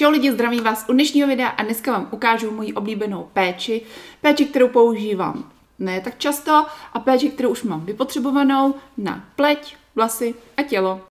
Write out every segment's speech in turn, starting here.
Čau lidi, zdravím vás u dnešního videa a dneska vám ukážu moji oblíbenou péči. Péči, kterou používám ne tak často a péči, kterou už mám vypotřebovanou na pleť, vlasy a tělo.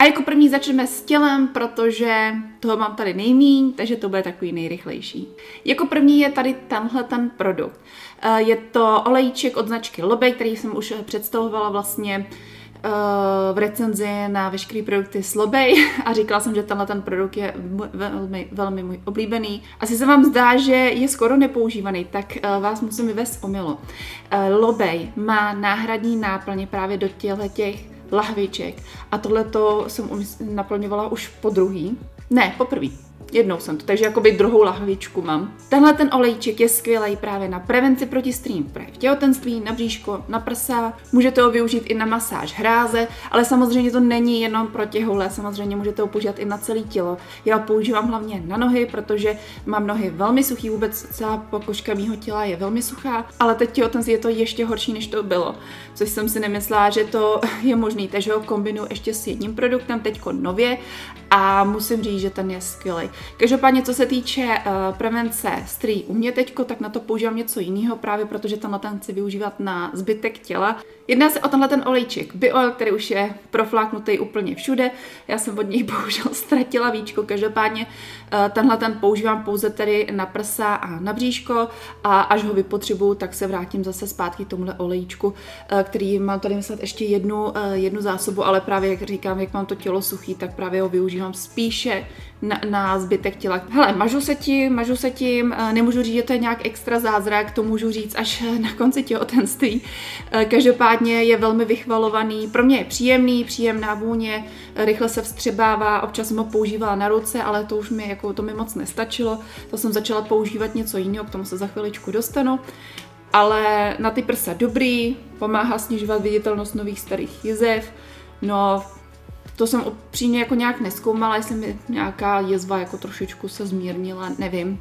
A jako první začneme s tělem, protože toho mám tady nejmíň, takže to bude takový nejrychlejší. Jako první je tady tenhle ten produkt. Eh, je to olejček od značky Lobe, který jsem už představovala vlastně eh, v recenzi na veškeré produkty Lobej a říkala jsem, že tenhle ten produkt je velmi, velmi můj oblíbený. Asi se vám zdá, že je skoro nepoužívaný, tak eh, vás musím vyvést omylo. Lobej má náhradní náplně právě do těchto těch lahviček. A tohle to jsem naplňovala už po druhý. Ne, po prvý. Jednou jsem to, takže jakoby druhou lahvičku mám. Tenhle ten olejček je skvělý právě na prevenci proti stream v těhotenství, na bříško, na prsa. Můžete ho využít i na masáž hráze, ale samozřejmě to není jenom pro těhoule, samozřejmě můžete ho používat i na celé tělo. Já ho používám hlavně na nohy, protože mám nohy velmi suchý, vůbec celá pokožka mého těla je velmi suchá, ale teď těhotenství je to ještě horší, než to bylo, což jsem si nemyslela, že to je možný, takže ho kombinuju ještě s jedním produktem teďko nově a musím říct, že ten je skvělý. Každopádně, co se týče uh, prevence strý u mě teďko, tak na to používám něco jiného, právě protože tenhle ten chci využívat na zbytek těla. Jedná se o tenhle ten olejček Bioil, který už je profláknutý úplně všude. Já jsem od něj bohužel ztratila víčko, každopádně uh, tenhle ten používám pouze tedy na prsa a na bříško a až ho vypotřebuju, tak se vrátím zase zpátky tomuhle olejčku, uh, který mám tady myslet ještě jednu, jednu zásobu, ale právě jak říkám, jak mám to tělo suchý, tak právě ho využívám spíše na, na zbytek těla. Hele, mažu se tím, mažu se tím, eh, nemůžu říct, že to je nějak extra zázrak, to můžu říct až na konci těhotenství. Eh, každopádně je velmi vychvalovaný, pro mě je příjemný, příjemná vůně, rychle se vstřebává, občas jsem ho používala na ruce, ale to už mi, jako, to mi moc nestačilo, to jsem začala používat něco jiného, k tomu se za chviličku dostanu. Ale na ty prsa dobrý, pomáhá snižovat viditelnost nových starých jizev, no to jsem upřímně jako nějak neskoumala, jestli mi nějaká jezva jako trošičku se zmírnila, nevím.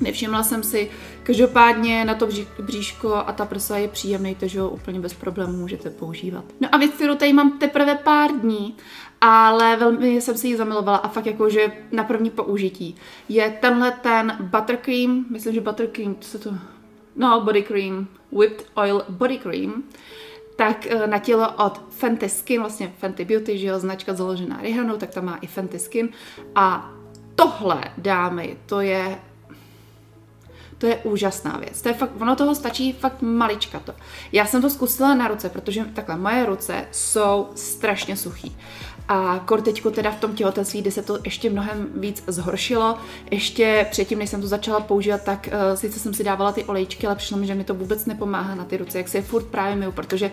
Nevšimla jsem si, každopádně na to bříško a ta prsa je příjemný, takže ho úplně bez problémů můžete používat. No a věc, kterou tady mám teprve pár dní, ale velmi jsem si ji zamilovala a fakt jako, že na první použití je tenhle ten buttercream, myslím, že buttercream, co to, no body cream, whipped oil body cream, tak eh, na tělo od Fenty Skin, vlastně Fenty Beauty, že jo, značka založená Rihanou, tak tam má i Fenty Skin. A tohle, dámy, to je to je úžasná věc. To je fakt, ono toho stačí fakt malička to. Já jsem to zkusila na ruce, protože takhle moje ruce jsou strašně suchý. A kor teďko teda v tom těhotenství, kdy se to ještě mnohem víc zhoršilo, ještě předtím, než jsem to začala používat, tak uh, sice jsem si dávala ty olejčky, ale přišlo mi, že mi to vůbec nepomáhá na ty ruce, jak se je furt právě myju, protože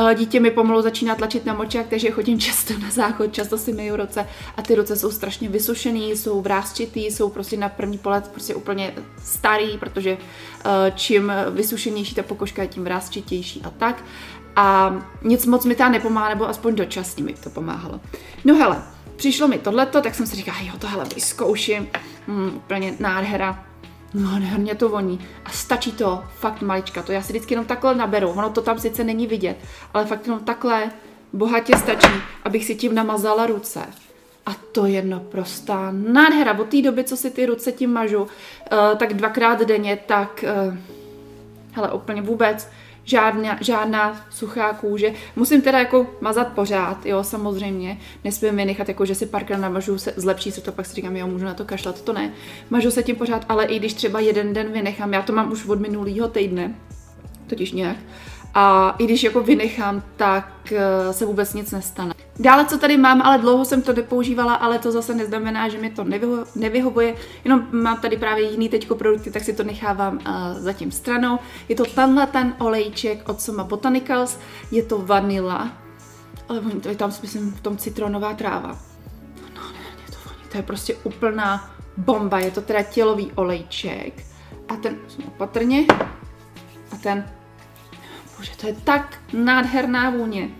uh, dítě mi pomalu začíná tlačit na močák, takže chodím často na záchod, často si myju ruce a ty ruce jsou strašně vysušený, jsou vrázčitý, jsou prostě na první pohled prostě úplně starý, protože uh, čím vysušenější ta pokožka je, tím vrázčitější a tak a nic moc mi tam nepomáhá, nebo aspoň dočasně mi to pomáhalo. No hele, přišlo mi tohleto, tak jsem si říkala, jo, tohle vyzkouším, hmm, úplně nádhera, no nádherně to voní a stačí to fakt malička, to já si vždycky jenom takhle naberu, ono to tam sice není vidět, ale fakt jenom takhle bohatě stačí, abych si tím namazala ruce. A to je naprostá nádhera. Od té doby, co si ty ruce tím mažu, uh, tak dvakrát denně, tak uh, hele, úplně vůbec žádná, žádná suchá kůže. Musím teda jako mazat pořád, jo, samozřejmě. Nesmím vynechat, jako že si párkrát namažu, se, zlepší se to, pak si říkám, jo, můžu na to kašlat, to ne. Mažu se tím pořád, ale i když třeba jeden den vynechám, já to mám už od minulého týdne, totiž nějak, a i když jako vynechám, tak eh, se vůbec nic nestane. Dále, co tady mám, ale dlouho jsem to nepoužívala, ale to zase neznamená, že mi to nevyho nevyhovuje, jenom mám tady právě jiný teďko produkty, tak si to nechávám uh, zatím stranou. Je to tenhle ten olejček od Soma Botanicals, je to vanila, ale je tam, myslím, v tom citronová tráva. No, ne, je to voní, to je prostě úplná bomba, je to teda tělový olejček a ten, opatrně, a ten, bože, to je tak nádherná vůně.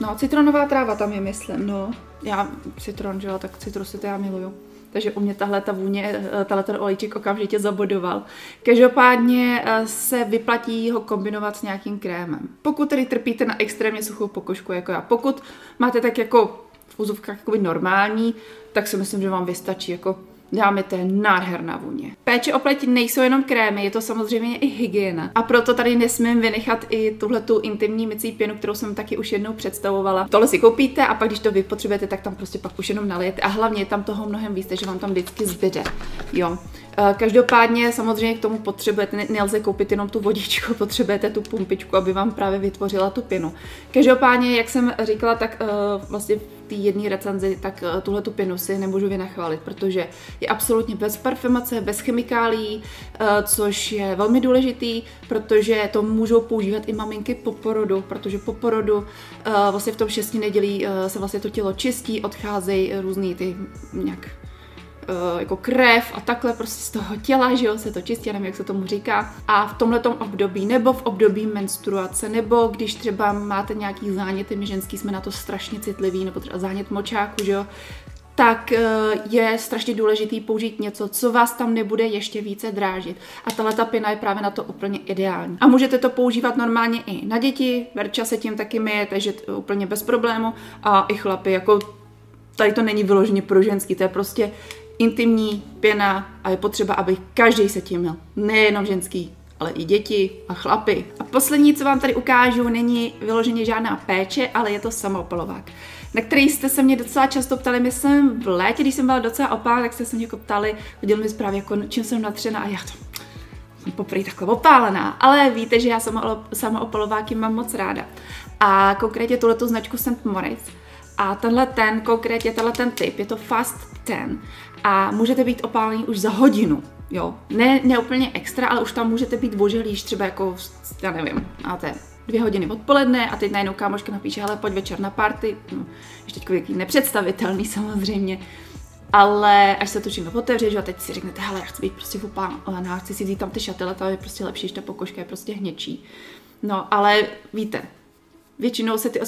No, citronová tráva tam je, myslím, no. Já citron, že jo, tak citrusy to já miluju. takže u mě tahle ta vůně, eh, tahle ten olejček okamžitě zabodoval. Každopádně eh, se vyplatí ho kombinovat s nějakým krémem. Pokud tedy trpíte na extrémně suchou pokožku jako já, pokud máte tak jako v úzovkách normální, tak si myslím, že vám vystačí jako Dáme, to je nádherná vůně. Péče o pleť nejsou jenom krémy, je to samozřejmě i hygiena. A proto tady nesmím vynechat i tuhle tu intimní mycí pěnu, kterou jsem taky už jednou představovala. Tohle si koupíte a pak, když to vy potřebujete, tak tam prostě pak už jenom nalijete. A hlavně je tam toho mnohem víc, že vám tam vždycky zbyde. Jo. Eh, každopádně samozřejmě k tomu potřebujete, nelze koupit jenom tu vodičku, potřebujete tu pumpičku, aby vám právě vytvořila tu pinu. Každopádně, jak jsem říkala, tak uh, vlastně té jedné recenzi, tak uh, tuhle tu pinu si nemůžu vynachválit, protože je absolutně bez parfemace, bez chemikálí, uh, což je velmi důležitý, protože to můžou používat i maminky po porodu, protože po porodu uh, vlastně v tom šesti nedělí se vlastně to tělo čistí, odcházejí různý ty nějak uh, jako krev a takhle prostě z toho těla, že jo, se to čistí, nevím, jak se tomu říká. A v tomhle období, nebo v období menstruace, nebo když třeba máte nějaký záněty, my ženský jsme na to strašně citliví, nebo třeba zánět močáku, že jo, tak eh, je strašně důležitý použít něco, co vás tam nebude ještě více drážit. A tahle ta pina je právě na to úplně ideální. A můžete to používat normálně i na děti, Verča se tím taky myje, takže úplně bez problému. A i chlapy, jako tady to není vyloženě pro ženský, to je prostě intimní pěna a je potřeba, aby každý se tím měl. Nejenom ženský, ale i děti a chlapy. A poslední, co vám tady ukážu, není vyloženě žádná péče, ale je to samoopalovák, na který jste se mě docela často ptali. My v létě, když jsem byla docela opálá, tak jste se mě jako ptali, hodili mi zprávy, jako čím jsem natřená a já to jsem poprvé takhle opálená, ale víte, že já samoopalováky mám moc ráda. A konkrétně tuhle značku St. Moritz. A tenhle ten, konkrétně tenhle ten typ, je to Fast 10 a můžete být opálený už za hodinu. Jo, ne, ne úplně extra, ale už tam můžete být boželíš třeba jako, já nevím, máte dvě hodiny odpoledne a teď najednou kámoška napíše, ale pojď večer na party, no, ještě takový nepředstavitelný samozřejmě, ale až se to všechno otevře, že a teď si řeknete, hele, já chci být prostě upálená, chci si vzít tam ty šaty, ale to je prostě lepší, že ta pokožka je prostě hněčí. No, ale víte, Většinou se ty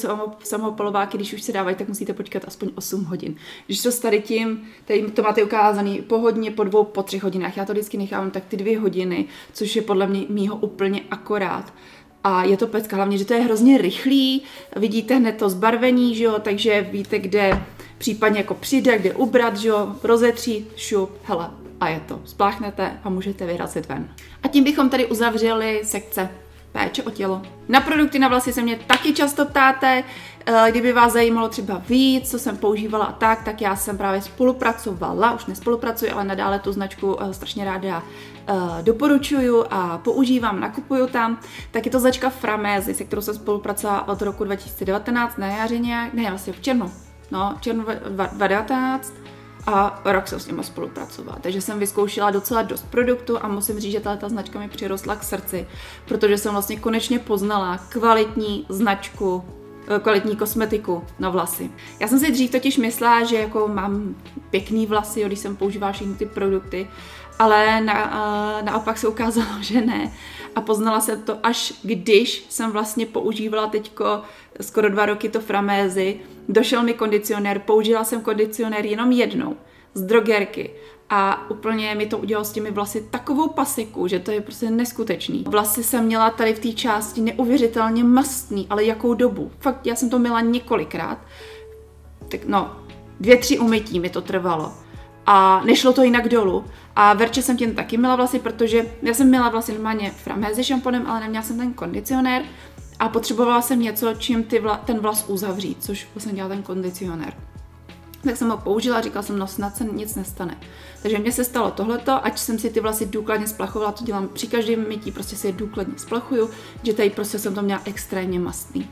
samopalováky, když už se dávají, tak musíte počkat aspoň 8 hodin. Když to s tady tím, tady to máte ukázaný po hodně, po dvou, po třech hodinách, já to vždycky nechám tak ty dvě hodiny, což je podle mě mýho úplně akorát. A je to pecka, hlavně, že to je hrozně rychlý, vidíte hned to zbarvení, že jo, takže víte, kde případně jako přidat, kde ubrat, že jo, rozetřít, šup, hele, a je to. Spláchnete a můžete vyrazit ven. A tím bychom tady uzavřeli sekce péče o tělo. Na produkty na vlasy se mě taky často ptáte, eh, kdyby vás zajímalo třeba víc, co jsem používala a tak, tak já jsem právě spolupracovala, už nespolupracuji, ale nadále tu značku eh, strašně ráda eh, doporučuju a používám, nakupuju tam. Tak je to značka Framézy, se kterou jsem spolupracovala od roku 2019 na jaře nějak, ne, vlastně v červnu, no, v červnu 2019 a rok jsem s nimi spolupracovala. Takže jsem vyzkoušela docela dost produktu a musím říct, že ta značka mi přirostla k srdci, protože jsem vlastně konečně poznala kvalitní značku eh, kvalitní kosmetiku na vlasy. Já jsem si dřív totiž myslela, že jako mám pěkný vlasy, když jsem používala všechny ty produkty, ale na, uh, naopak se ukázalo, že ne. A poznala jsem to až když jsem vlastně používala teďko skoro dva roky to framézy, došel mi kondicionér, použila jsem kondicionér jenom jednou z drogerky a úplně mi to udělalo s těmi vlasy takovou pasiku, že to je prostě neskutečný. Vlasy jsem měla tady v té části neuvěřitelně mastný, ale jakou dobu? Fakt, já jsem to měla několikrát. Tak no, dvě, tři umytí mi to trvalo. A nešlo to jinak dolů. A Verče jsem tím taky měla vlasy, protože já jsem měla vlastně normálně framézy šamponem, ale neměla jsem ten kondicionér a potřebovala jsem něco, čím ty vla, ten vlas uzavřít, což vlastně dělal ten kondicionér. Tak jsem ho použila a říkala jsem, no snad se nic nestane. Takže mně se stalo tohleto, ať jsem si ty vlasy důkladně splachovala, to dělám při každém mytí, prostě si je důkladně splachuju, že tady prostě jsem to měla extrémně mastný.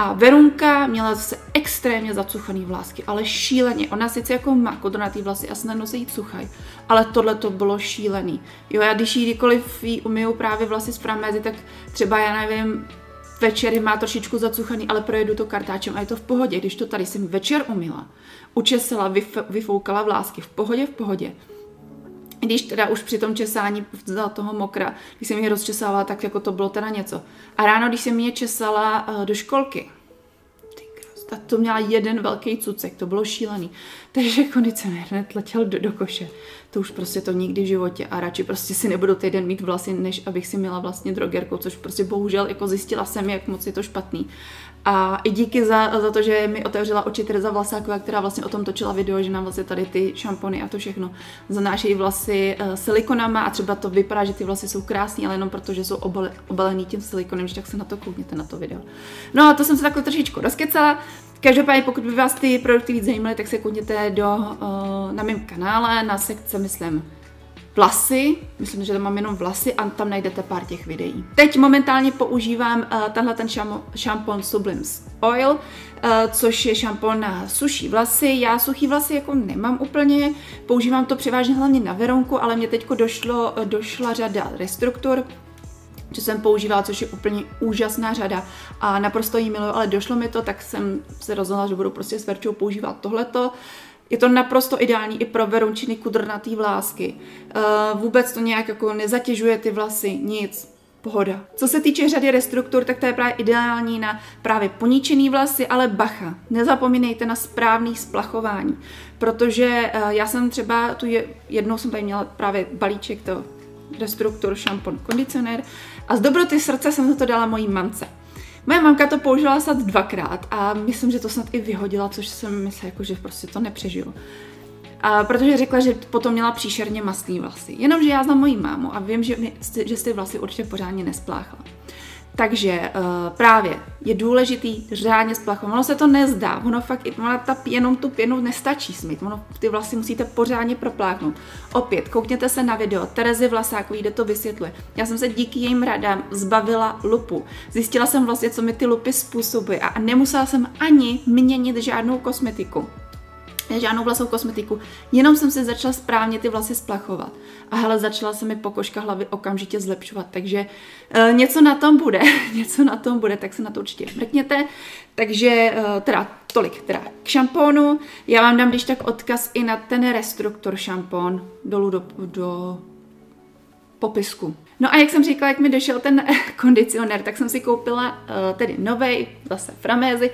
A Verunka měla zase extrémně zacuchaný vlásky, ale šíleně. Ona sice jako má kodronatý vlasy a snadno se jí cuchaj, ale tohle to bylo šílený. Jo, já když jí kdykoliv jí umyju právě vlasy z framézy, tak třeba já nevím, večery má trošičku zacuchaný, ale projedu to kartáčem a je to v pohodě. Když to tady jsem večer umila, učesila, vyf- vyfoukala vlásky, v pohodě, v pohodě. Když teda už při tom česání za toho mokra, když jsem je rozčesávala, tak jako to bylo teda něco. A ráno, když jsem je česala uh, do školky, ty Ta to měla jeden velký cucek, to bylo šílený. Takže kondicionér hned letěl do, do koše. To už prostě to nikdy v životě a radši prostě si nebudu týden mít vlasy, než abych si měla vlastně drogerku, což prostě bohužel jako zjistila jsem, jak moc je to špatný. A i díky za, za to, že mi otevřela oči Tereza Vlasáková, která vlastně o tom točila video, že nám vlastně tady ty šampony a to všechno zanášejí vlasy uh, silikonama a třeba to vypadá, že ty vlasy jsou krásné, ale jenom protože jsou obale, obalený tím silikonem, že tak se na to koukněte na to video. No a to jsem se takhle trošičku rozkecala. Každopádně, pokud by vás ty produkty víc zajímaly, tak se koukněte do, uh, na mém kanále, na sekce, myslím, vlasy, myslím, že tam mám jenom vlasy a tam najdete pár těch videí. Teď momentálně používám uh, tenhle ten šampon Sublims Oil, uh, což je šampon na suší vlasy. Já suchý vlasy jako nemám úplně, používám to převážně hlavně na veronku, ale mě teď došlo, uh, došla řada restruktur, co jsem používala, což je úplně úžasná řada a naprosto jí miluju, ale došlo mi to, tak jsem se rozhodla, že budu prostě s Verčou používat tohleto. Je to naprosto ideální i pro veroučiny kudrnatý vlásky. Uh, vůbec to nějak jako nezatěžuje ty vlasy, nic. Pohoda. Co se týče řady restruktur, tak to je právě ideální na právě poničený vlasy, ale bacha. Nezapomínejte na správný splachování, protože uh, já jsem třeba, tu je, jednou jsem tady měla právě balíček to restruktur, šampon, kondicionér a z dobroty srdce jsem to dala mojí mamce. Moje mamka to použila snad dvakrát a myslím, že to snad i vyhodila, což jsem myslela, jako, že prostě to nepřežiju. A protože řekla, že potom měla příšerně mastný vlasy. Jenomže já znám moji mámu a vím, že, mi, že ty vlasy určitě pořádně nespláchla. Takže uh, právě je důležitý řádně splachovat. Ono se to nezdá, ono fakt, ono ta, jenom tu pěnu nestačí smít, ono ty vlasy musíte pořádně propláchnout. Opět, koukněte se na video, Terezy Vlasákový, kde to vysvětluje. Já jsem se díky jejím radám zbavila lupu. Zjistila jsem vlastně, co mi ty lupy způsobují a nemusela jsem ani měnit žádnou kosmetiku žádnou vlasovou kosmetiku, jenom jsem si začala správně ty vlasy splachovat. A hele, začala se mi pokožka hlavy okamžitě zlepšovat, takže e, něco na tom bude, něco na tom bude, tak se na to určitě mrkněte. Takže e, teda tolik teda k šampónu. Já vám dám když tak odkaz i na ten Restruktor šampón dolů do, do popisku. No a jak jsem říkala, jak mi došel ten kondicionér, tak jsem si koupila uh, tedy novej, zase framézy,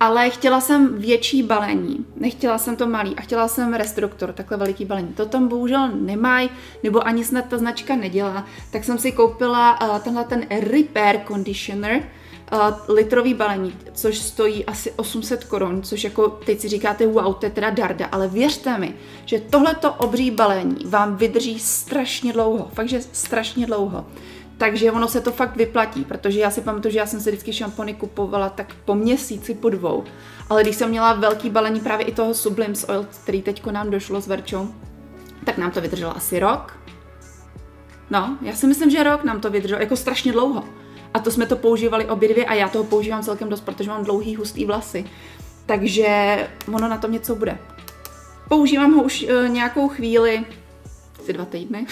ale chtěla jsem větší balení, nechtěla jsem to malý a chtěla jsem restruktor, takhle veliký balení. To tam bohužel nemají, nebo ani snad ta značka nedělá, tak jsem si koupila uh, tenhle ten Repair Conditioner, uh, litrový balení, což stojí asi 800 korun, což jako teď si říkáte, wow, to je teda darda, ale věřte mi, že tohleto obří balení vám vydrží strašně dlouho, fakt, že strašně dlouho. Takže ono se to fakt vyplatí, protože já si pamatuju, že já jsem si vždycky šampony kupovala tak po měsíci, po dvou. Ale když jsem měla velký balení právě i toho Sublims Oil, který teďko nám došlo s Verčou, tak nám to vydrželo asi rok. No, já si myslím, že rok nám to vydrželo, jako strašně dlouho. A to jsme to používali obě dvě a já toho používám celkem dost, protože mám dlouhý, hustý vlasy. Takže ono na tom něco bude. Používám ho už uh, nějakou chvíli, asi dva týdny,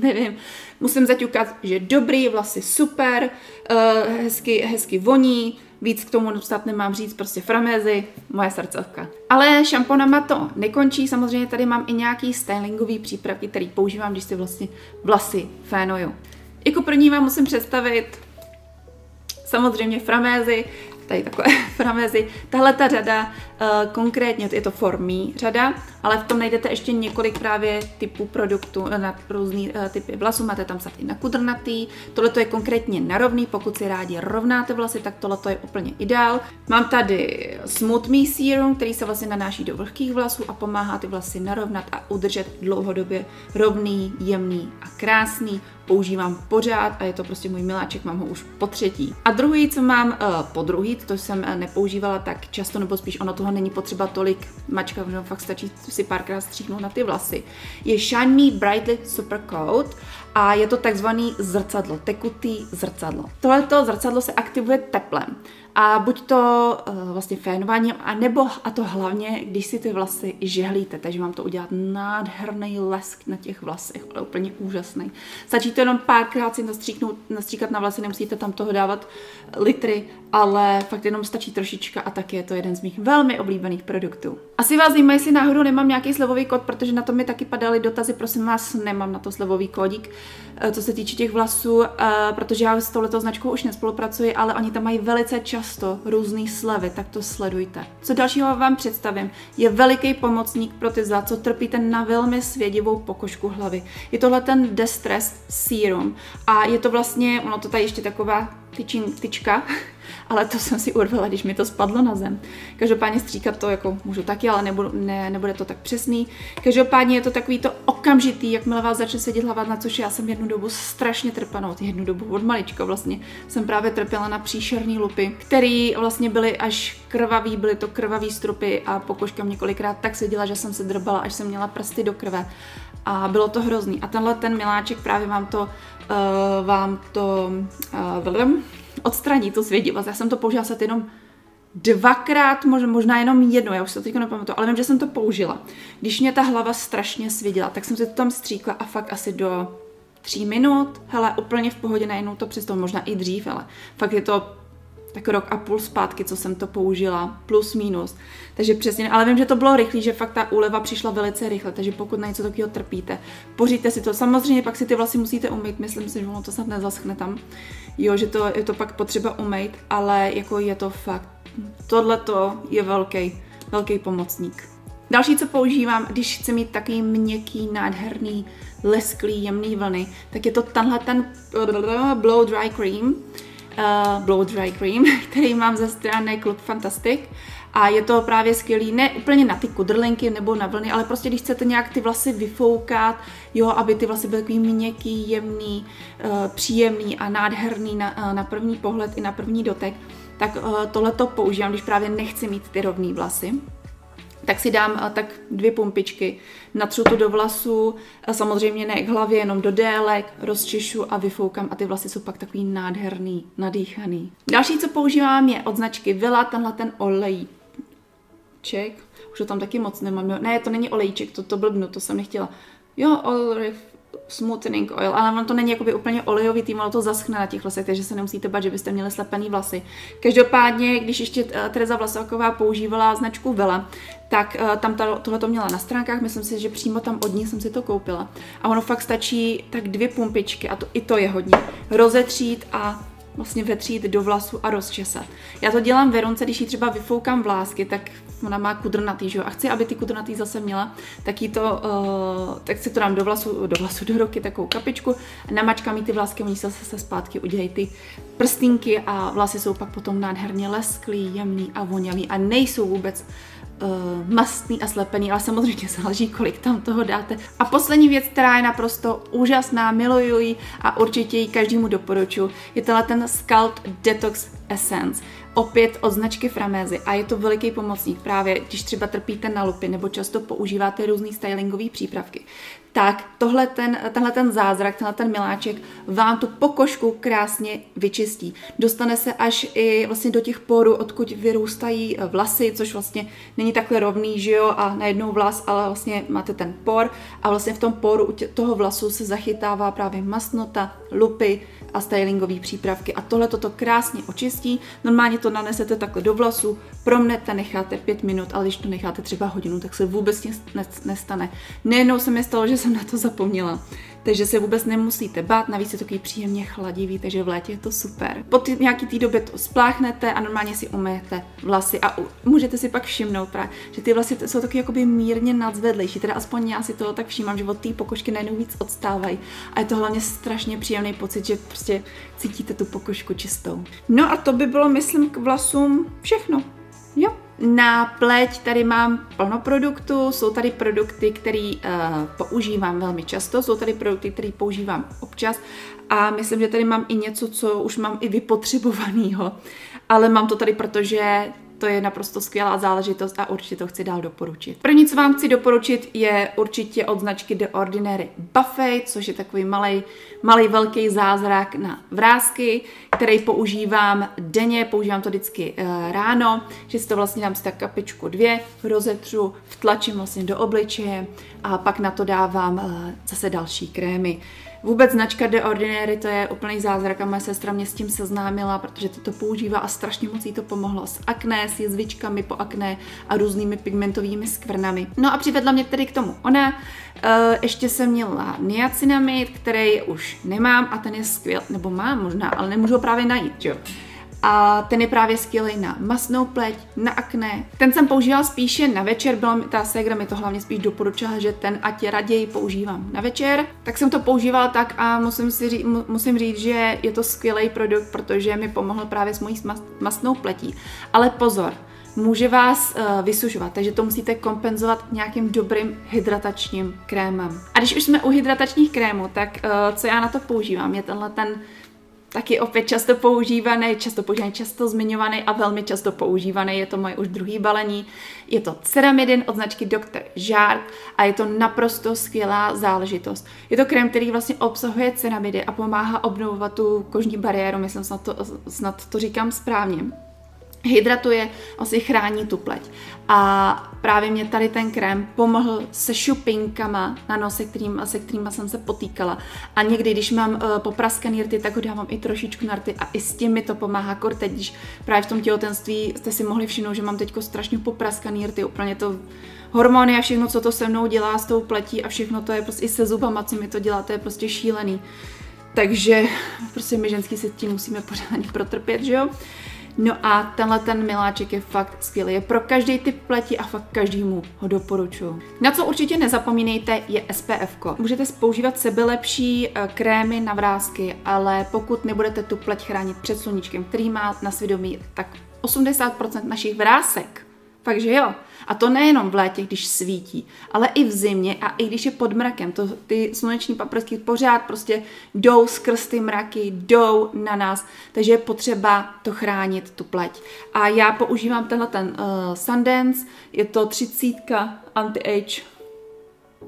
nevím. Musím zaťukat, že dobrý, vlasy super, uh, hezky, hezky voní, víc k tomu dostat nemám říct, prostě framézy, moje srdcovka. Ale šamponama to nekončí, samozřejmě tady mám i nějaký stylingový přípravky, který používám, když si vlastně vlasy fénuju. Jako první vám musím představit samozřejmě framézy, tady takové framézy. Tahle ta řada, uh, konkrétně je to formí řada, ale v tom najdete ještě několik právě typů produktů eh, na různý uh, typy vlasů. Máte tam i na kudrnatý, tohle je konkrétně na rovný, pokud si rádi rovnáte vlasy, tak tohle je úplně ideál. Mám tady Smooth Me Serum, který se vlastně nanáší do vlhkých vlasů a pomáhá ty vlasy narovnat a udržet dlouhodobě rovný, jemný a krásný používám pořád a je to prostě můj miláček, mám ho už po třetí. A druhý, co mám uh, po druhý, to jsem uh, nepoužívala tak často, nebo spíš ono toho není potřeba tolik mačka, že fakt stačí si párkrát stříhnout na ty vlasy, je Shine Me Brightly Super Coat a je to takzvaný zrcadlo, tekutý zrcadlo. Tohleto zrcadlo se aktivuje teplem. A buď to uh, vlastně fénováním, a nebo, a to hlavně, když si ty vlasy žehlíte, takže vám to udělat nádherný lesk na těch vlasech, ale úplně úžasný. Stačí to jenom párkrát si nastříknout, nastříkat na vlasy, nemusíte tam toho dávat litry, ale fakt jenom stačí trošička a tak je to jeden z mých velmi oblíbených produktů. Asi vás zajímá, jestli náhodou nemám nějaký slevový kód, protože na to mi taky padaly dotazy, prosím vás, nemám na to slevový kódík, eh, co se týče těch vlasů, eh, protože já s touhletou značkou už nespolupracuji, ale oni tam mají velice často různé slevy, tak to sledujte. Co dalšího vám představím, je veliký pomocník pro ty za co trpíte na velmi svědivou pokožku hlavy. Je tohle ten Destress Serum a je to vlastně, ono to tady ještě taková tyčin, tyčka, ale to jsem si urvala, když mi to spadlo na zem. Každopádně stříkat to jako můžu taky, ale nebudu, ne, nebude to tak přesný. Každopádně je to takový to okamžitý, jakmile vás začne sedět hlava, na což já jsem jednu dobu strašně trpala, jednu dobu od malička vlastně jsem právě trpěla na příšerný lupy, které vlastně byly až krvavý, byly to krvavý strupy a pokožka několikrát tak seděla, že jsem se drbala, až jsem měla prsty do krve a bylo to hrozný. A tenhle ten miláček právě vám to, uh, vám to uh, odstraní tu zvědivost. Já jsem to použila se jenom dvakrát, možná jenom jedno, já už se to teď nepamatuju, ale vím, že jsem to použila. Když mě ta hlava strašně svěděla, tak jsem se to tam stříkla a fakt asi do tří minut, hele, úplně v pohodě, najednou to přesto, možná i dřív, ale fakt je to tak rok a půl zpátky, co jsem to použila, plus minus. Takže přesně, ale vím, že to bylo rychlé, že fakt ta úleva přišla velice rychle, takže pokud na něco takového trpíte, poříďte si to. Samozřejmě pak si ty vlasy musíte umýt, myslím si, že ono to snad nezaschne tam. Jo, že to je to pak potřeba umýt, ale jako je to fakt, tohle to je velký, velký pomocník. Další, co používám, když chci mít takový měkký, nádherný, lesklý, jemný vlny, tak je to tenhle ten Blow Dry Cream uh, Blow Dry Cream, který mám ze strany Club Fantastic. A je to právě skvělý, ne úplně na ty kudrlinky nebo na vlny, ale prostě když chcete nějak ty vlasy vyfoukat, jo, aby ty vlasy byly takový měkký, jemný, uh, příjemný a nádherný na, uh, na první pohled i na první dotek, tak uh, tohle to používám, když právě nechci mít ty rovné vlasy tak si dám tak dvě pumpičky, natřu to do vlasů, samozřejmě ne k hlavě, jenom do délek, rozčišu a vyfoukám a ty vlasy jsou pak takový nádherný, nadýchaný. Další, co používám, je od značky Villa, tenhle ten olejček, už to tam taky moc nemám, ne, to není olejček, to, to blbnu, to jsem nechtěla. Jo, olej, smoothing oil, ale on to není jakoby úplně olejový tým, ale to zaschne na těch vlasech, takže se nemusíte bát, že byste měli slepený vlasy. Každopádně, když ještě eh, Tereza Vlasáková používala značku Vela, tak uh, tam tohle to měla na stránkách, myslím si, že přímo tam od ní jsem si to koupila. A ono fakt stačí tak dvě pumpičky, a to, i to je hodně, rozetřít a vlastně vetřít do vlasu a rozčesat. Já to dělám Veronce, když jí třeba vyfoukám vlásky, tak ona má kudrnatý, že jo? A chci, aby ty kudrnatý zase měla, tak jí to, uh, tak si to dám do vlasu, do vlasu, do roky, takovou kapičku, namačkám jí ty vlásky, oni se zase zpátky udělají ty prstínky a vlasy jsou pak potom nádherně lesklý, jemný a voňavý a nejsou vůbec uh, mastný a slepený, ale samozřejmě záleží, kolik tam toho dáte. A poslední věc, která je naprosto úžasná, miluju ji a určitě ji každému doporučuji, je tenhle ten Scalp Detox Essence opět od značky Framézy a je to veliký pomocník právě, když třeba trpíte na lupy nebo často používáte různý stylingové přípravky, tak tohle ten, tenhle ten zázrak, tenhle ten miláček vám tu pokožku krásně vyčistí. Dostane se až i vlastně do těch porů, odkud vyrůstají vlasy, což vlastně není takhle rovný, že jo, a najednou vlas, ale vlastně máte ten por a vlastně v tom poru toho vlasu se zachytává právě masnota, lupy a stylingové přípravky a tohle toto krásně očistí. Normálně to nanesete takhle do vlasu, promnete, necháte pět minut, ale když to necháte třeba hodinu, tak se vůbec nic nestane. Nejednou se mi stalo, že jsem na to zapomněla. Takže se vůbec nemusíte bát, navíc je to takový příjemně chladivý, takže v létě je to super. Po tý, nějaký té době to spláchnete a normálně si umyjete vlasy a u, můžete si pak všimnout právě, že ty vlasy jsou taky jakoby mírně nadzvedlejší, teda aspoň já si toho tak všímám, že od té pokožky najednou víc odstávají a je to hlavně strašně příjemný pocit, že prostě cítíte tu pokožku čistou. No a to by bylo, myslím, k vlasům všechno. Jo. Na pleť tady mám plno produktů, jsou tady produkty, které uh, používám velmi často, jsou tady produkty, které používám občas. A myslím, že tady mám i něco, co už mám i vypotřebovaného, ale mám to tady, protože to je naprosto skvělá záležitost a určitě to chci dál doporučit. První, co vám chci doporučit, je určitě od značky The Ordinary Buffet, což je takový malý, malý velký zázrak na vrázky, který používám denně, používám to vždycky uh, ráno, že si to vlastně dám si tak kapičku dvě, rozetřu, vtlačím vlastně do obličeje a pak na to dávám uh, zase další krémy. Vůbec značka The Ordinary to je úplný zázrak a moje sestra mě s tím seznámila, protože to to používá a strašně moc jí to pomohlo s akné, s jizvičkami po akné a různými pigmentovými skvrnami. No a přivedla mě tedy k tomu ona. Uh, ještě jsem měla niacinamid, který už nemám a ten je skvěl, nebo mám možná, ale nemůžu ho právě najít, jo. A ten je právě skvělý na masnou pleť, na akné. Ten jsem používala spíše na večer, byla mi, ta ségra mi to hlavně spíš doporučila, že ten ať raději používám na večer. Tak jsem to používala tak a musím, si ří, musím říct, že je to skvělý produkt, protože mi pomohl právě s mojí masnou pletí. Ale pozor, může vás uh, vysušovat, takže to musíte kompenzovat nějakým dobrým hydratačním krémem. A když už jsme u hydratačních krémů, tak uh, co já na to používám, je tenhle ten taky opět často používaný, často používaný, často zmiňovaný a velmi často používaný. Je to moje už druhý balení. Je to ceramidin od značky Dr. Žárk a je to naprosto skvělá záležitost. Je to krém, který vlastně obsahuje ceramidy a pomáhá obnovovat tu kožní bariéru, myslím snad to, snad to říkám správně hydratuje, vlastně chrání tu pleť. A právě mě tady ten krém pomohl se šupinkama na nose, kterým, se kterými jsem se potýkala. A někdy, když mám uh, popraskaný rty, tak ho dávám i trošičku na rty a i s tím mi to pomáhá. Kor teď, když právě v tom těhotenství jste si mohli všimnout, že mám teď strašně popraskaný rty, úplně to hormony a všechno, co to se mnou dělá s tou pletí a všechno to je prostě i se zubama, co mi to dělá, to je prostě šílený. Takže prostě my ženský se tím musíme pořádně protrpět, že jo? No a tenhle ten miláček je fakt skvělý. Je pro každý typ pleti a fakt každému ho doporučuji. Na co určitě nezapomínejte je SPF. -ko. Můžete používat sebelepší eh, krémy na vrázky, ale pokud nebudete tu pleť chránit před sluníčkem, který má na svědomí, tak 80% našich vrásek takže jo. A to nejenom v létě, když svítí, ale i v zimě a i když je pod mrakem. To, ty sluneční paprsky pořád prostě jdou skrz ty mraky, jdou na nás, takže je potřeba to chránit, tu pleť. A já používám tenhle ten uh, Sundance, je to 30 anti-age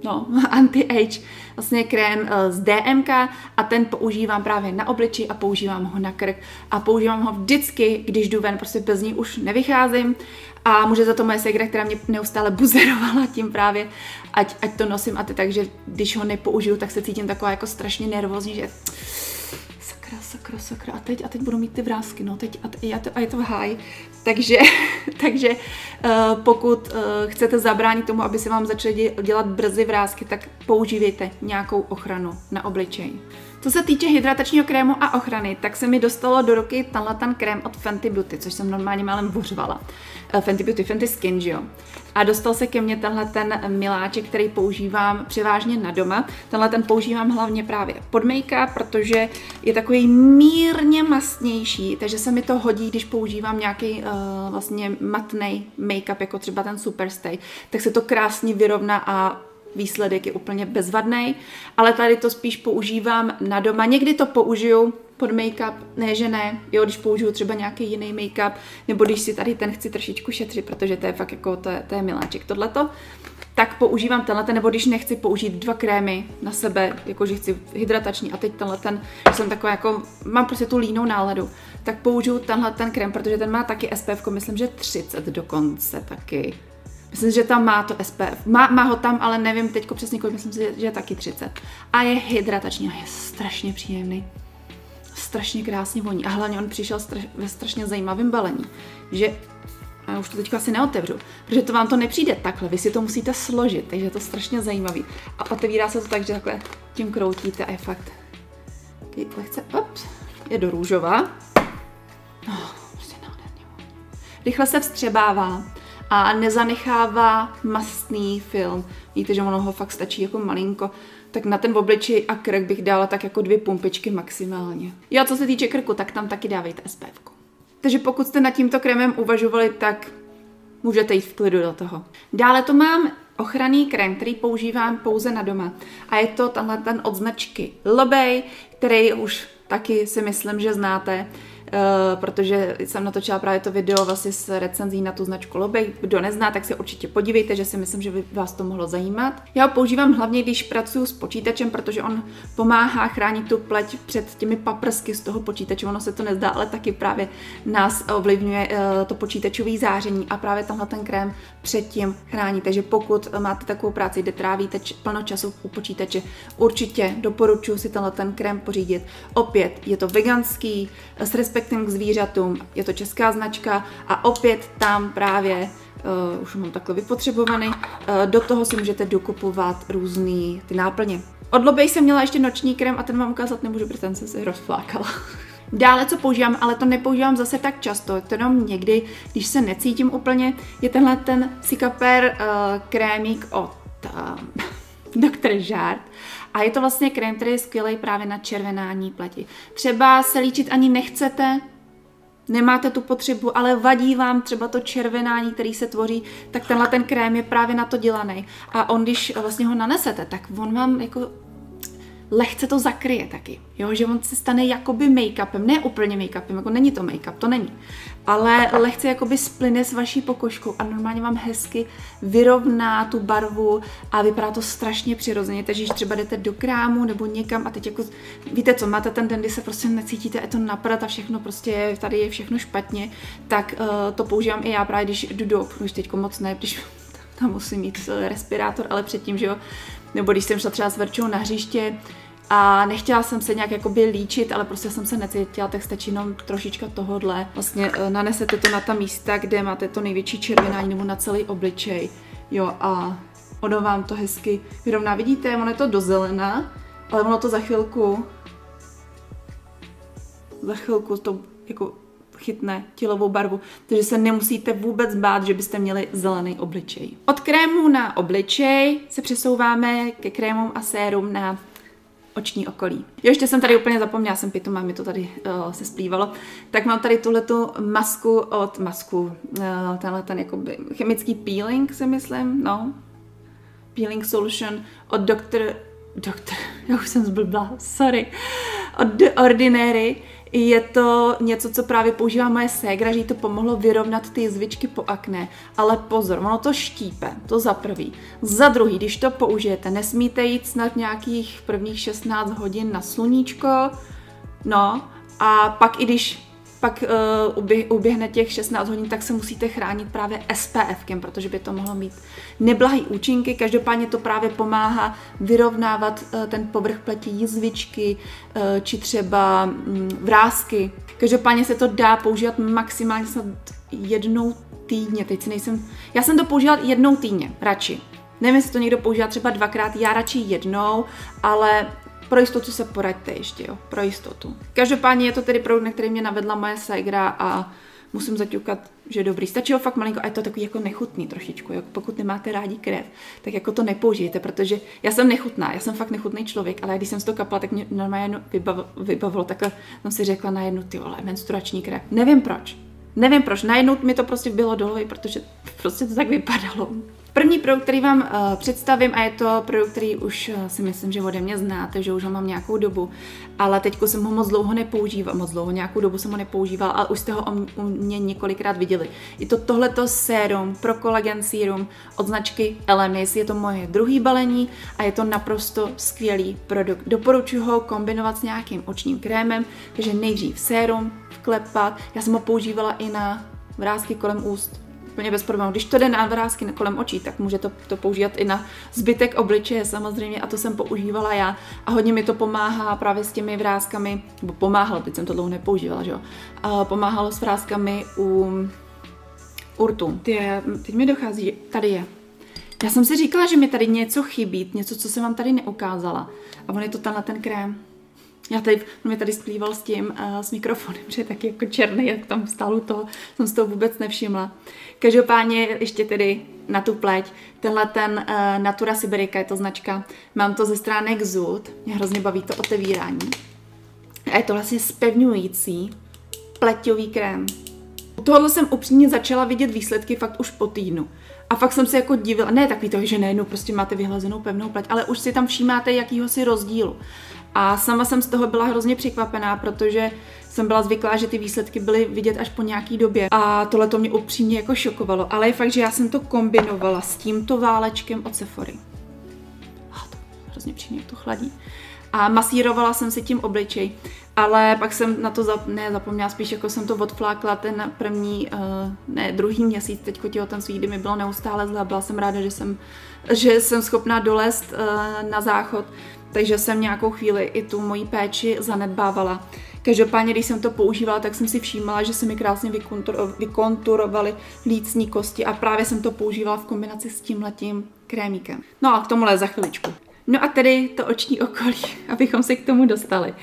no, anti-age vlastně krém uh, z DMK a ten používám právě na obliči a používám ho na krk a používám ho vždycky, když jdu ven, prostě bez ní už nevycházím a může za to moje segra, která mě neustále buzerovala tím právě, ať, ať to nosím a ty, takže když ho nepoužiju, tak se cítím taková jako strašně nervózní, že sakra, sakra, sakra, a teď, a teď budu mít ty vrázky, no, teď, a, a, to, a je to v. Takže, takže uh, pokud uh, chcete zabránit tomu, aby se vám začaly dělat brzy vrázky, tak používejte nějakou ochranu na obličej. Co se týče hydratačního krému a ochrany, tak se mi dostalo do ruky tenhle ten krém od Fenty Beauty, což jsem normálně málem vořvala. Uh, Fenty Beauty, Fenty Skin, že jo. A dostal se ke mně tenhle ten miláček, který používám převážně na doma. Tenhle ten používám hlavně právě pod make protože je takový mírně masnější, takže se mi to hodí, když používám nějaký uh, vlastně matný make-up, jako třeba ten Superstay, tak se to krásně vyrovná a výsledek je úplně bezvadný, ale tady to spíš používám na doma. Někdy to použiju pod make-up, ne že ne, jo, když použiju třeba nějaký jiný make-up, nebo když si tady ten chci trošičku šetřit, protože to je fakt jako, to je, to je miláček tohleto, tak používám tenhle, nebo když nechci použít dva krémy na sebe, jakože chci hydratační a teď tenhle ten, jsem taková jako, mám prostě tu línou náladu, tak použiju tenhle ten krém, protože ten má taky SPF, myslím, že 30 dokonce taky. Myslím, že tam má to SPF. Má, má ho tam, ale nevím teď přesně kolik, myslím si, že je taky 30. A je hydratační a je strašně příjemný. Strašně krásně voní. A hlavně on přišel straš, ve strašně zajímavém balení. Že já už to teďka asi neotevřu, protože to vám to nepřijde takhle, vy si to musíte složit, takže je to strašně zajímavý. A otevírá se to tak, že takhle tím kroutíte a je fakt lehce, ups, je do růžová. No, prostě nádherně. Rychle se vstřebává a nezanechává mastný film. Víte, že ono ho fakt stačí jako malinko. Tak na ten obličej a krk bych dala tak jako dvě pumpičky maximálně. A co se týče krku, tak tam taky dávejte SPF. Takže pokud jste nad tímto krémem uvažovali, tak můžete jít v klidu do toho. Dále to mám ochranný krém, který používám pouze na doma. A je to tenhle ten od značky Lobej, který už taky si myslím, že znáte. Protože jsem natočila právě to video vlastně s recenzí na tu značku Lobej. Kdo nezná, tak se určitě podívejte, že si myslím, že by vás to mohlo zajímat. Já ho používám hlavně, když pracuji s počítačem, protože on pomáhá chránit tu pleť před těmi paprsky z toho počítače. Ono se to nezdá, ale taky právě nás ovlivňuje uh, to počítačové záření a právě tenhle ten krém předtím chrání. Takže pokud máte takovou práci, kde trávíte plno času u počítače, určitě doporučuji si tenhle ten krém pořídit. Opět je to veganský, s respektem k zvířatům, je to česká značka a opět tam právě uh, už mám takhle vypotřebovaný, uh, do toho si můžete dokupovat různý ty náplně. Od Lobej jsem měla ještě noční krém a ten vám ukázat nemůžu, protože ten se si rozflákala. Dále, co používám, ale to nepoužívám zase tak často, to jenom někdy, když se necítím úplně, je tenhle ten Cicaper uh, krémík od uh, Dr. Žárt. A je to vlastně krém, který je skvělý právě na červenání pleti. Třeba se líčit ani nechcete, nemáte tu potřebu, ale vadí vám třeba to červenání, který se tvoří, tak tenhle ten krém je právě na to dělaný. A on, když vlastně ho nanesete, tak on vám jako lehce to zakryje taky, jo, že on se stane jakoby make-upem, ne úplně make-upem, jako není to make-up, to není, ale lehce jakoby splyne s vaší pokožkou a normálně vám hezky vyrovná tu barvu a vypadá to strašně přirozeně, takže když třeba jdete do krámu nebo někam a teď jako, víte co, máte ten den, kdy se prostě necítíte, je to napadat a všechno prostě je, tady je všechno špatně, tak uh, to používám i já právě, když jdu do, už teďko moc ne, když tam musím mít respirátor, ale předtím, že jo, nebo když jsem šla třeba s Verčou na hřiště, a nechtěla jsem se nějak jakoby líčit, ale prostě jsem se necítila, tak stačí jenom trošička tohodle. Vlastně uh, nanesete to na ta místa, kde máte to největší červenání nebo na celý obličej. Jo a ono vám to hezky vyrovná. Vidíte, ono je to do zelena, ale ono to za chvilku za chvilku to jako chytne tělovou barvu, takže se nemusíte vůbec bát, že byste měli zelený obličej. Od krému na obličej se přesouváme ke krémům a sérum na oční okolí. Jo, ještě jsem tady úplně zapomněla, jsem pitomá, mi to tady uh, se splývalo. Tak mám tady tuhletu masku od masku, uh, tenhle ten jakoby chemický peeling si myslím, no. Peeling solution od doktor, doktor, já už jsem zblbla, sorry, od The Ordinary. Je to něco, co právě používá moje ségra, že jí to pomohlo vyrovnat ty zvyčky po akné. Ale pozor, ono to štípe, to za prvý. Za druhý, když to použijete, nesmíte jít snad nějakých prvních 16 hodin na sluníčko, no, a pak i když pak uh, uběh, uběhne těch 16 hodin, tak se musíte chránit právě SPF, protože by to mohlo mít neblahý účinky. Každopádně to právě pomáhá vyrovnávat uh, ten povrch pleti jizvičky uh, či třeba um, vrázky. Každopádně se to dá používat maximálně snad jednou týdně. Teď si nejsem... Já jsem to používala jednou týdně, radši. Nevím, jestli to někdo používá třeba dvakrát, já radši jednou, ale pro jistotu se poraďte ještě, jo, pro jistotu. Každopádně je to tedy produkt, na který mě navedla moje ségra a musím zaťukat, že je dobrý. Stačí ho fakt malinko a je to takový jako nechutný trošičku. Jo? Pokud nemáte rádi krev, tak jako to nepoužijete, protože já jsem nechutná, já jsem fakt nechutný člověk, ale když jsem si to kapla, tak mě normálně vybav, vybavilo, tak jsem si řekla najednou, ty vole, menstruační krev. Nevím proč. Nevím proč, najednou mi to prostě bylo do hlavy, protože prostě to tak vypadalo. První produkt, který vám uh, představím, a je to produkt, který už uh, si myslím, že ode mě znáte, že už ho mám nějakou dobu, ale teď jsem ho moc dlouho nepoužíval, moc dlouho, nějakou dobu jsem ho nepoužíval, ale už jste ho u mě několikrát viděli. Je to tohleto sérum, pro kolagen sérum od značky Elemis, je to moje druhý balení a je to naprosto skvělý produkt. Doporučuji ho kombinovat s nějakým očním krémem, takže nejdřív sérum, vklepat, já jsem ho používala i na vrázky kolem úst, úplně bez problémů. Když to jde na vrázky kolem očí, tak může to, to používat i na zbytek obličeje samozřejmě a to jsem používala já a hodně mi to pomáhá právě s těmi vrázkami, nebo pomáhalo, teď jsem to dlouho nepoužívala, že jo, a pomáhalo s vrázkami u urtu. Ty, teď mi dochází, tady je. Já jsem si říkala, že mi tady něco chybí, něco, co jsem vám tady neukázala. A on je to tenhle ten krém. Já tady, on mi tady splýval s tím, uh, s mikrofonem, že je taky jako černý, jak tam stálu toho, jsem si to vůbec nevšimla. Každopádně ještě tedy na tu pleť, tenhle ten uh, Natura Siberica je to značka, mám to ze stránek Zoot, mě hrozně baví to otevírání. A je to vlastně spevňující pleťový krém. Tohle jsem upřímně začala vidět výsledky fakt už po týdnu. A fakt jsem se jako divila, ne takový to, že najednou prostě máte vyhlazenou pevnou pleť, ale už si tam všímáte jakýho si rozdílu. A sama jsem z toho byla hrozně překvapená, protože jsem byla zvyklá, že ty výsledky byly vidět až po nějaký době. A tohle to mě upřímně jako šokovalo. Ale je fakt, že já jsem to kombinovala s tímto válečkem od Sephory. Oh, to hrozně příjemně to chladí. A masírovala jsem si tím obličej. Ale pak jsem na to zap, ne, zapomněla, spíš jako jsem to odflákla ten první, uh, ne, druhý měsíc, teďko těhotenství, kdy mi bylo neustále zle byla jsem ráda, že jsem, že jsem schopná dolézt uh, na záchod, takže jsem nějakou chvíli i tu moji péči zanedbávala. Každopádně, když jsem to používala, tak jsem si všímala, že se mi krásně vykonturovaly lícní kosti a právě jsem to používala v kombinaci s tímhletím krémíkem. No a k tomuhle za chviličku. No a tedy to oční okolí, abychom se k tomu dostali.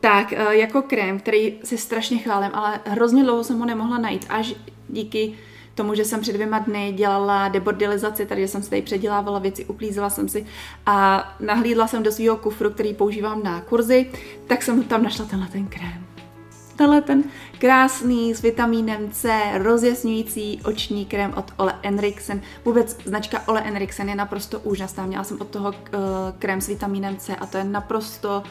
Tak, eh, jako krém, který si strašně chválím, ale hrozně dlouho jsem ho nemohla najít, až díky tomu, že jsem před dvěma dny dělala debordilizaci, tady jsem si tady předělávala věci, uklízela jsem si a nahlídla jsem do svého kufru, který používám na kurzy, tak jsem tam našla tenhle ten krém. Tenhle ten krásný s vitamínem C rozjasňující oční krém od Ole Enriksen. Vůbec značka Ole Enriksen je naprosto úžasná. Měla jsem od toho uh, krém s vitamínem C a to je naprosto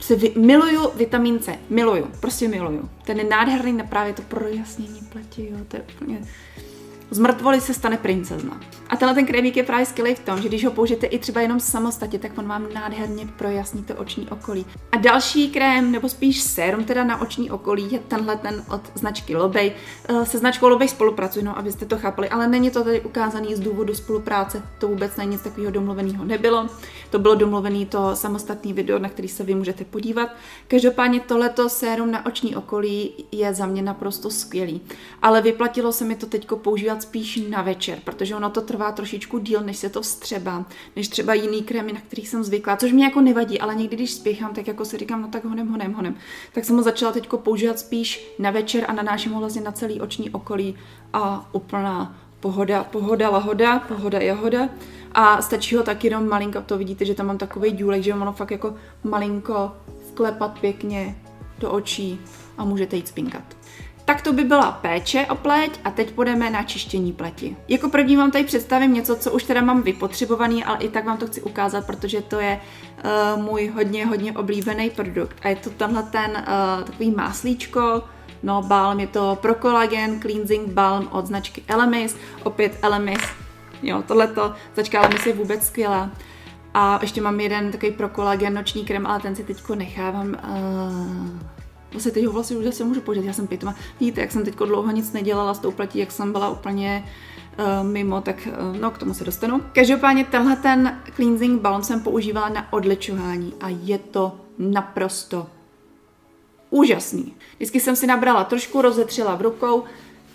se vy, miluju vitamin C, miluju, prostě miluju. Ten je nádherný na právě to projasnění pleti, jo, to je úplně z mrtvoly se stane princezna. A tenhle ten krémík je právě skvělý v tom, že když ho použijete i třeba jenom samostatně, tak on vám nádherně projasní to oční okolí. A další krém, nebo spíš sérum teda na oční okolí, je tenhle ten od značky Lobej. Eh, se značkou Lobej spolupracuji, no abyste to chápali, ale není to tady ukázaný z důvodu spolupráce, to vůbec není nic takového domluveného nebylo. To bylo domluvené to samostatný video, na který se vy můžete podívat. Každopádně tohleto sérum na oční okolí je za mě naprosto skvělý. Ale vyplatilo se mi to teďko používat spíš na večer, protože ono to trvá trošičku díl, než se to vstřeba, než třeba jiný krémy, na kterých jsem zvyklá, což mě jako nevadí, ale někdy, když spěchám, tak jako si říkám, no tak honem, honem, honem. Tak jsem ho začala teď používat spíš na večer a nanáším ho vlastně na celý oční okolí a úplná pohoda, pohoda, lahoda, pohoda, jahoda. A stačí ho taky jenom malinko, to vidíte, že tam mám takový důlek, že ono fakt jako malinko vklepat pěkně do očí a můžete jít spinkat. Tak to by byla péče o pleť a teď půjdeme na čištění pleti. Jako první vám tady představím něco, co už teda mám vypotřebovaný, ale i tak vám to chci ukázat, protože to je uh, můj hodně, hodně oblíbený produkt. A je to tenhle ten uh, takový máslíčko, no balm, je to Pro Collagen Cleansing Balm od značky Elemis, opět Elemis, jo, tohleto, značka Elemis je vůbec skvělá. A ještě mám jeden takový Pro Collagen noční krem, ale ten si teďko nechávám uh, Vlastně teď ho vlastně už zase můžu použít, já jsem pitma. Vidíte, jak jsem teď dlouho nic nedělala s tou platí, jak jsem byla úplně uh, mimo, tak uh, no k tomu se dostanu. Každopádně tenhle ten cleansing balm jsem používala na odlečování a je to naprosto úžasný. Vždycky jsem si nabrala trošku, rozetřela v rukou,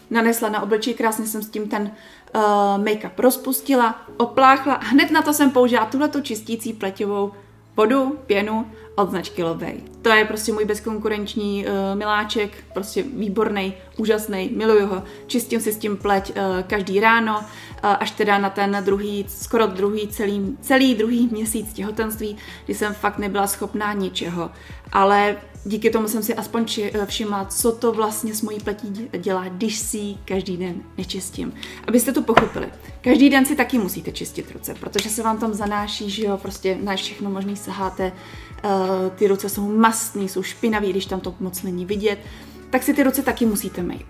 nanesla na obličej, krásně jsem s tím ten uh, make-up rozpustila, opláchla hned na to jsem použila tuhletu čistící pleťovou vodu, pěnu od značky Lobej. To je prostě můj bezkonkurenční uh, miláček, prostě výborný, úžasný, miluju ho. Čistím si s tím pleť uh, každý ráno, uh, až teda na ten druhý, skoro druhý celý, celý druhý měsíc těhotenství, kdy jsem fakt nebyla schopná ničeho. Ale díky tomu jsem si aspoň všimla, co to vlastně s mojí pletí dělá, když si ji každý den nečistím. Abyste to pochopili. Každý den si taky musíte čistit ruce, protože se vám tam zanáší, že jo, prostě na všechno možný saháte, ty ruce jsou mastný, jsou špinaví, když tam to moc není vidět, tak si ty ruce taky musíte mít.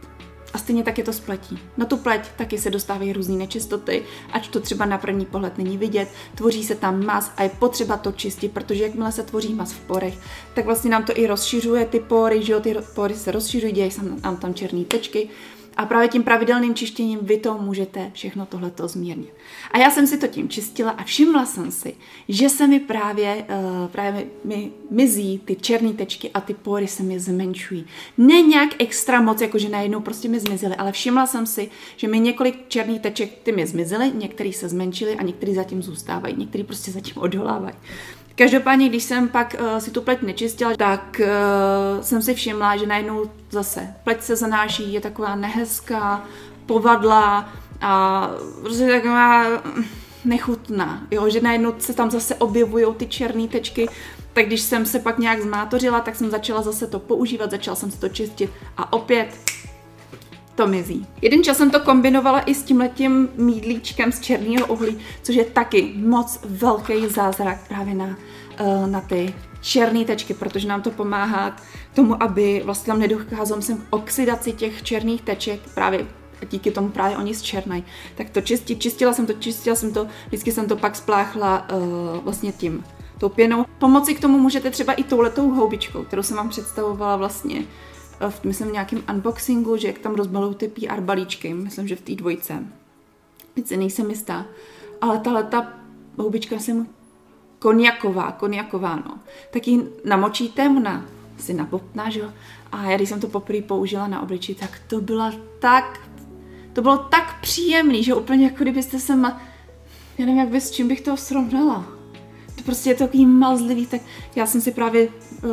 A stejně tak je to spletí. Na tu pleť taky se dostávají různé nečistoty, ať to třeba na první pohled není vidět, tvoří se tam mas a je potřeba to čistit, protože jakmile se tvoří mas v porech, tak vlastně nám to i rozšiřuje ty pory, že jo, ty pory se rozšiřují, dějí se nám tam černé tečky a právě tím pravidelným čištěním vy to můžete všechno tohleto zmírnit. A já jsem si to tím čistila a všimla jsem si, že se mi právě, uh, právě mi mizí ty černé tečky a ty pory se mi zmenšují. Ne nějak extra moc, jakože najednou prostě mi zmizely, ale všimla jsem si, že mi několik černých teček ty mi zmizely, některý se zmenšily a některý zatím zůstávají, některý prostě zatím odholávají. Každopádně, když jsem pak uh, si tu pleť nečistila, tak uh, jsem si všimla, že najednou zase pleť se zanáší, je taková nehezká, povadla a prostě taková nechutná, jo, že najednou se tam zase objevují ty černé tečky, tak když jsem se pak nějak zmátořila, tak jsem začala zase to používat, začala jsem si to čistit a opět to mizí. Jeden čas jsem to kombinovala i s tímhletím mídlíčkem z černého uhlí, což je taky moc velký zázrak právě na, uh, na ty černé tečky, protože nám to pomáhá k tomu, aby vlastně tam nedocházelo sem k oxidaci těch černých teček, právě díky tomu právě oni zčernají. Tak to čistit, čistila jsem to, čistila jsem to, vždycky jsem to pak spláchla uh, vlastně tím, tou pěnou. Pomoci k tomu můžete třeba i touhletou houbičkou, kterou jsem vám představovala vlastně eh, v, myslím, nějakém unboxingu, že jak tam rozbalují ty PR balíčky, myslím, že v té dvojce. Se nejsem jistá. Ale ta houbička jsem konjaková, konjaková, no. Tak ji namočíte, ona si napopná, že jo. A já když jsem to poprvé použila na obličí, tak to byla tak, to bylo tak příjemný, že úplně jako kdybyste se, ma, já nevím, jak s čím bych to srovnala. To prostě je to takový mazlivý, tak já jsem si právě uh,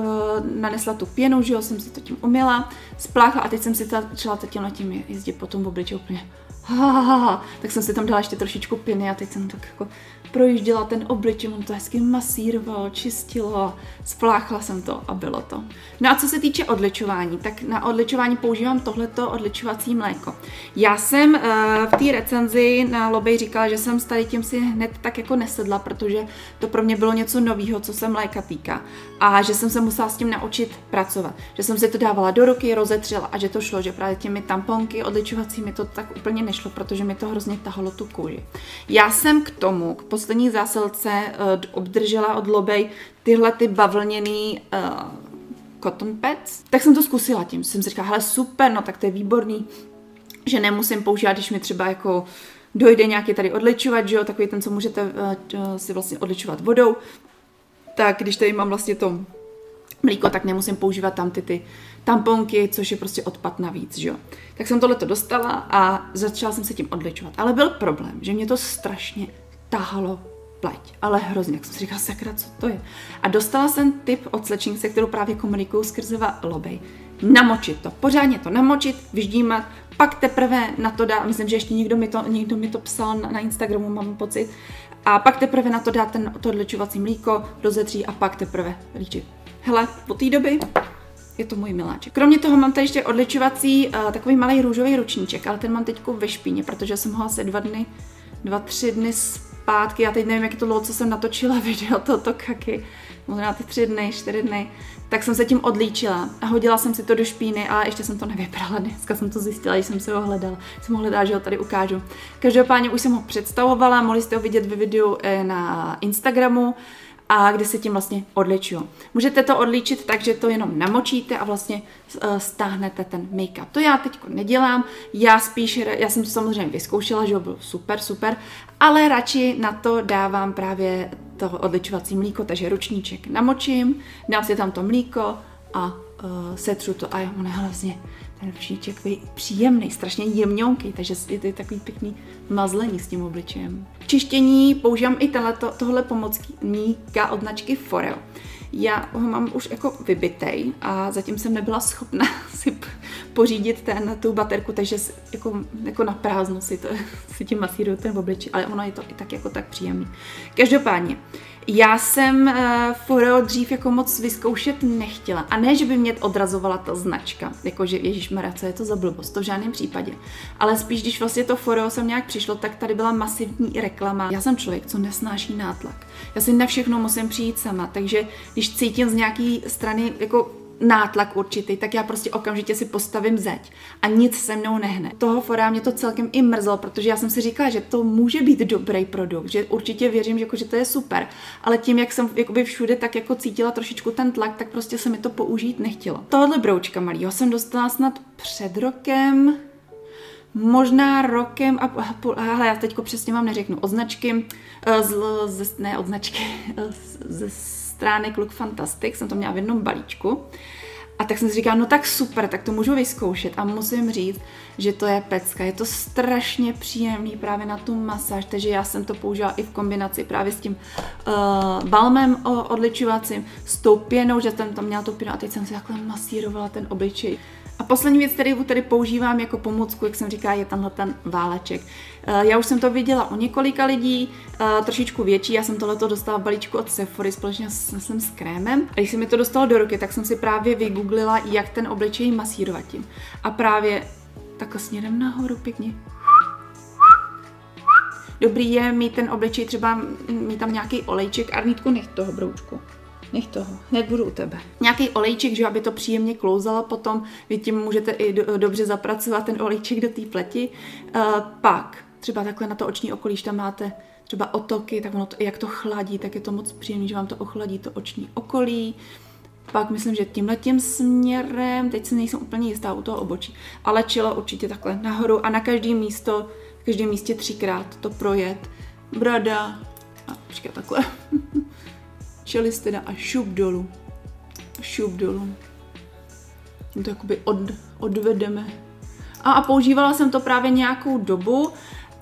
nanesla tu pěnu, že jo, jsem si to tím uměla, spláchla a teď jsem si začala tím tím jezdit po tom obličí úplně. Ha, ha, ha, tak jsem si tam dala ještě trošičku pěny a teď jsem tak jako projížděla ten obličej, on to hezky masírovalo, čistilo, spláchla jsem to a bylo to. No a co se týče odličování, tak na odličování používám tohleto odličovací mléko. Já jsem uh, v té recenzi na Lobej říkala, že jsem s tady tím si hned tak jako nesedla, protože to pro mě bylo něco nového, co se mléka týká. A že jsem se musela s tím naučit pracovat. Že jsem si to dávala do ruky, rozetřela a že to šlo, že právě těmi tamponky odličovacími to tak úplně nešlo, protože mi to hrozně tahalo tu kůži. Já jsem k tomu, k poslední zásilce uh, obdržela od Lobej tyhle ty bavlněný uh, cotton pads, tak jsem to zkusila tím. Jsem si říkala, hele super, no tak to je výborný, že nemusím používat, když mi třeba jako dojde nějaký tady odličovat, že jo, takový ten, co můžete uh, si vlastně odličovat vodou, tak když tady mám vlastně to mlíko, tak nemusím používat tam ty, ty tamponky, což je prostě odpad navíc, že jo. Tak jsem tohleto dostala a začala jsem se tím odličovat. Ale byl problém, že mě to strašně tahalo pleť, ale hrozně, jak jsem si říkala, sakra, co to je. A dostala jsem tip od slečnice, kterou právě komunikuju skrze lobby. Namočit to, pořádně to namočit, vyždímat, pak teprve na to dá, myslím, že ještě někdo mi to, někdo mi to psal na, na Instagramu, mám pocit, a pak teprve na to dá ten, to odličovací mlíko, rozetří a pak teprve líčit. Hele, po té doby je to můj miláček. Kromě toho mám tady ještě odličovací uh, takový malý růžový ručníček, ale ten mám teď ve špíně, protože jsem ho asi dva dny, dva, tři dny zpátky, já teď nevím, jak je to dlouho, co jsem natočila video, toto kaky, možná ty tři dny, čtyři dny, tak jsem se tím odlíčila a hodila jsem si to do špíny a ještě jsem to nevybrala. Dneska jsem to zjistila, když jsem se ho hledala. Jsem ho hledala, že ho tady ukážu. Každopádně už jsem ho představovala, mohli jste ho vidět ve videu eh, na Instagramu a kde se tím vlastně odličují. Můžete to odličit tak, že to jenom namočíte a vlastně uh, stáhnete ten make-up. To já teď nedělám, já spíš, já jsem to samozřejmě vyzkoušela, že bylo super, super, ale radši na to dávám právě to odličovací mlíko, takže ručníček namočím, dám si tam to mlíko a uh, setřu to a je vlastně ten ručníček je příjemný, strašně jemňonký, takže je to takový pěkný mazlení s tím obličejem. K čištění používám i tohleto, tohle pomocníka od značky Foreo. Já ho mám už jako vybitej a zatím jsem nebyla schopna si pořídit ten, tu baterku, takže jako, jako na prázdno si, to, si tím masíruju ten obličej, ale ono je to i tak jako tak příjemný. Každopádně, já jsem uh, Foreo dřív jako moc vyzkoušet nechtěla. A ne, že by mě odrazovala ta značka, jakože Ježíš co je to za blbost, to v žádném případě. Ale spíš, když vlastně to Foreo sem nějak přišlo, tak tady byla masivní reklama. Já jsem člověk, co nesnáší nátlak. Já si na všechno musím přijít sama, takže když cítím z nějaké strany jako nátlak určitý, tak já prostě okamžitě si postavím zeď a nic se mnou nehne. Toho fora mě to celkem i mrzelo, protože já jsem si říkala, že to může být dobrý produkt, že určitě věřím, že, jako, že to je super, ale tím, jak jsem jakoby všude tak jako cítila trošičku ten tlak, tak prostě se mi to použít nechtělo. Tohle broučka malýho jsem dostala snad před rokem, možná rokem a půl, hele, já teďko přesně vám neřeknu, označky, eh, z, z, ne označky, eh, ze stránek Look Fantastic, jsem to měla v jednom balíčku. A tak jsem si říkala, no tak super, tak to můžu vyzkoušet a musím říct, že to je pecka. Je to strašně příjemný právě na tu masáž, takže já jsem to použila i v kombinaci právě s tím uh, balmem odličovacím, s tou pěnou, že jsem tam měla tu pěnu a teď jsem si takhle masírovala ten obličej. A poslední věc, kterou tady používám jako pomůcku, jak jsem říkala, je tenhle ten váleček. Eh, já už jsem to viděla u několika lidí, eh, trošičku větší, já jsem tohleto dostala v balíčku od Sephory společně s, s, s krémem. A když se mi to dostalo do ruky, tak jsem si právě vygooglila, jak ten obličej masírovat tím. A právě takhle směrem nahoru pěkně Dobrý je mít ten obličej, třeba mít tam nějaký olejček, Arnítku, nech toho broučku. nech toho, hned budu u tebe. Nějaký olejček, že aby to příjemně klouzalo potom, vy tím můžete i do, dobře zapracovat ten olejček do té pleti. Uh, pak třeba takhle na to oční okolí, když tam máte třeba otoky, tak ono to, jak to chladí, tak je to moc příjemné, že vám to ochladí to oční okolí. Pak myslím, že tímhle tím směrem, teď se nejsem úplně jistá u toho obočí, ale čilo určitě takhle nahoru a na každý místo, v každém místě třikrát to projet. Brada a počkej takhle. Čelist teda a šup dolů. Šup dolů. To jakoby od, odvedeme. A, a používala jsem to právě nějakou dobu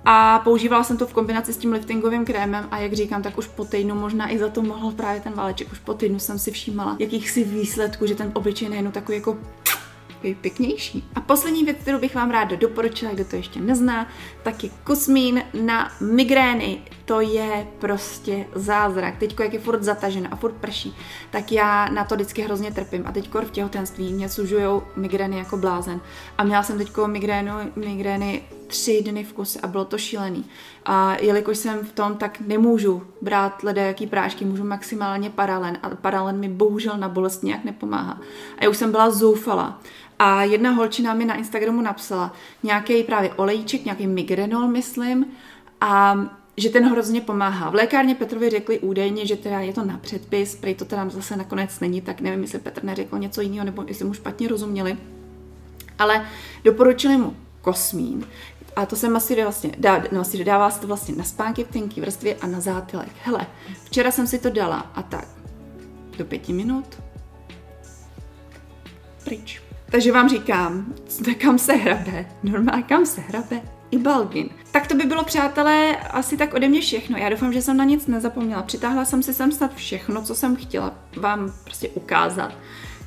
a používala jsem to v kombinaci s tím liftingovým krémem a jak říkám, tak už po týdnu, možná i za to mohl právě ten váleček, už po týdnu jsem si všímala jakýchsi výsledků, že ten obličej nejenom takový jako takový pěknější. A poslední věc, kterou bych vám ráda doporučila, kdo to ještě nezná, tak je kusmín na migrény. To je prostě zázrak. Teď, jak je furt zatažen a furt prší, tak já na to vždycky hrozně trpím. A teď v těhotenství mě sužují migrény jako blázen. A měla jsem teď migrénu, migrény tři dny v kuse a bylo to šílený. A jelikož jsem v tom, tak nemůžu brát jaký prášky, můžu maximálně paralen a paralen mi bohužel na bolest nějak nepomáhá. A já už jsem byla zoufala. A jedna holčina mi na Instagramu napsala nějaký právě olejček, nějaký migrenol, myslím, a že ten hrozně pomáhá. V lékárně Petrovi řekli údajně, že teda je to na předpis, prej to teda zase nakonec není, tak nevím, jestli Petr neřekl něco jiného, nebo jestli mu špatně rozuměli. Ale doporučili mu kosmín, a to jsem asi vlastně, dá, no asi dává se to vlastně na spánky v tenký vrstvě a na zátylek. Hele, včera jsem si to dala a tak do pěti minut pryč. Takže vám říkám, kam se hrabe, normálně kam se hrabe i Balgin. Tak to by bylo, přátelé, asi tak ode mě všechno. Já doufám, že jsem na nic nezapomněla. Přitáhla jsem si sem snad všechno, co jsem chtěla vám prostě ukázat.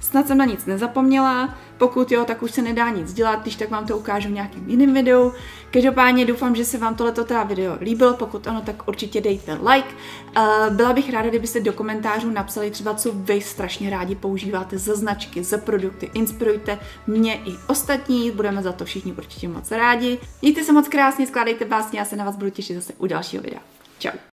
Snad jsem na nic nezapomněla, pokud jo, tak už se nedá nic dělat, když tak vám to ukážu v nějakém jiném videu. Každopádně doufám, že se vám tohleto teda video líbilo, pokud ano, tak určitě dejte like. Uh, byla bych ráda, kdybyste do komentářů napsali třeba, co vy strašně rádi používáte za značky, za produkty, inspirujte mě i ostatní, budeme za to všichni určitě moc rádi. Mějte se moc krásně, skládejte básně, já se na vás budu těšit zase u dalšího videa. Čau.